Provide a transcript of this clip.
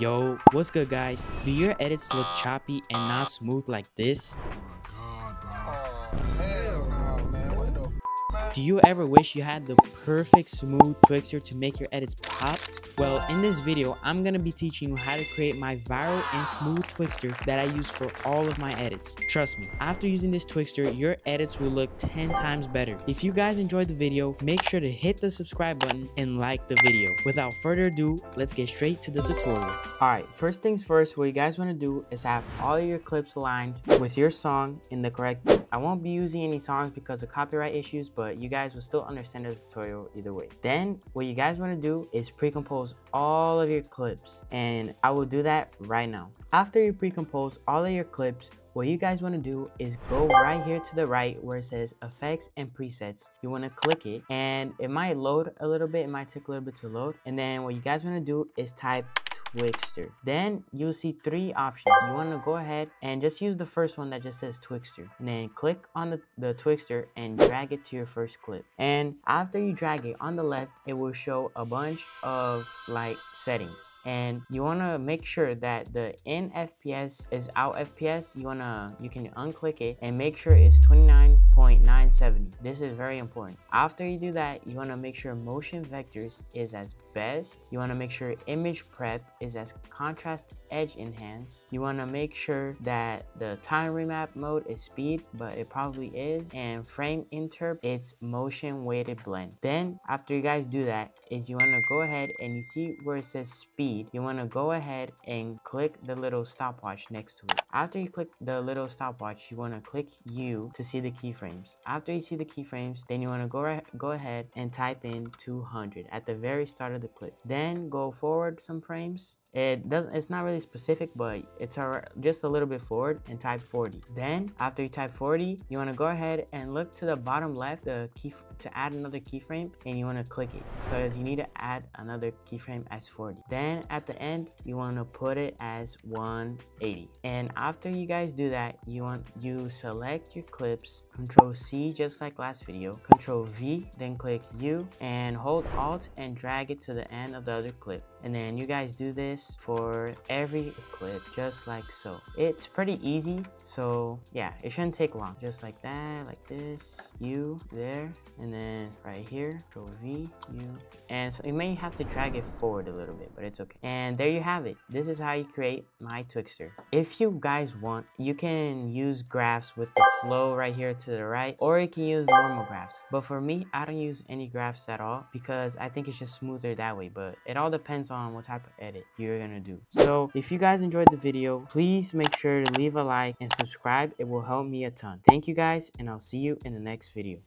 Yo, what's good guys? Do your edits look choppy and not smooth like this? Do you ever wish you had the perfect smooth Twixtor to make your edits pop? Well, in this video, I'm to be teaching you how to create my viral and smooth Twixtor that I use for all of my edits. Trust me, after using this Twixtor, your edits will look 10 times better. If you guys enjoyed the video, make sure to hit the subscribe button and like the video. Without further ado, let's get straight to the tutorial. Alright, first things first, what you guys want to do is have all your clips aligned with your song in the correct I won't be using any songs because of copyright issues, but you guys will still understand the tutorial either way. Then what you guys want to do is pre-compose all of your clips and I will do that right now. After you pre-compose all of your clips, what you guys want to do is go right here to the right where it says effects and presets. You want to click it and it might load a little bit. It might take a little bit to load. And then what you guys want to do is type Twixtor. Then you'll see three options. You want to go ahead and just use the first one that just says Twixtor. And then click on the, the Twixtor and drag it to your first clip. And after you drag it on the left, it will show a bunch of like settings and you want to make sure that the in fps is out fps you want to you can unclick it and make sure it's 29.970 this is very important. After you do that you want to make sure motion vectors is as best. You want to make sure image prep is as contrast edge enhance you want to make sure that the time remap mode is speed but it probably is. And frame interp it's motion weighted blend. Then after you guys do that is you want to go ahead and you see where it says speed, you want to go ahead and click the little stopwatch next to it. After you click the little stopwatch, you want to click U to see the keyframes. After you see the keyframes, then you want to go right, go ahead and type in 200 at the very start of the clip. Then go forward some frames it doesn't it's not really specific but it's just a little bit forward and type 40 then after you type 40 you want to go ahead and look to the bottom left the key to add another keyframe and you want to click it because you need to add another keyframe as 40 then at the end you want to put it as 180 and after you guys do that you want you select your clips control c just like last video control v then click u and hold alt and drag it to the end of the other clip and then you guys do this for every clip just like so. It's pretty easy so yeah it shouldn't take long. Just like that like this U there and then right here go v u and so you may have to drag it forward a little bit but it's okay. And there you have it. This is how you create my twixtor if you guys want you can use graphs with the flow right here to the right or you can use normal graphs. But for me i don't use any graphs at all because i think it's just smoother that way. But it all on what type of edit you're gonna do. So if you guys enjoyed the video, please make sure to leave a like and subscribe. It will help me a ton. Thank you guys and I'll see you in the next video.